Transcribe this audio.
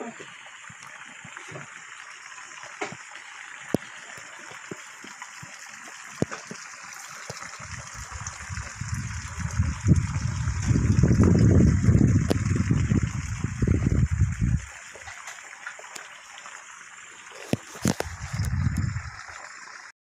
Okay.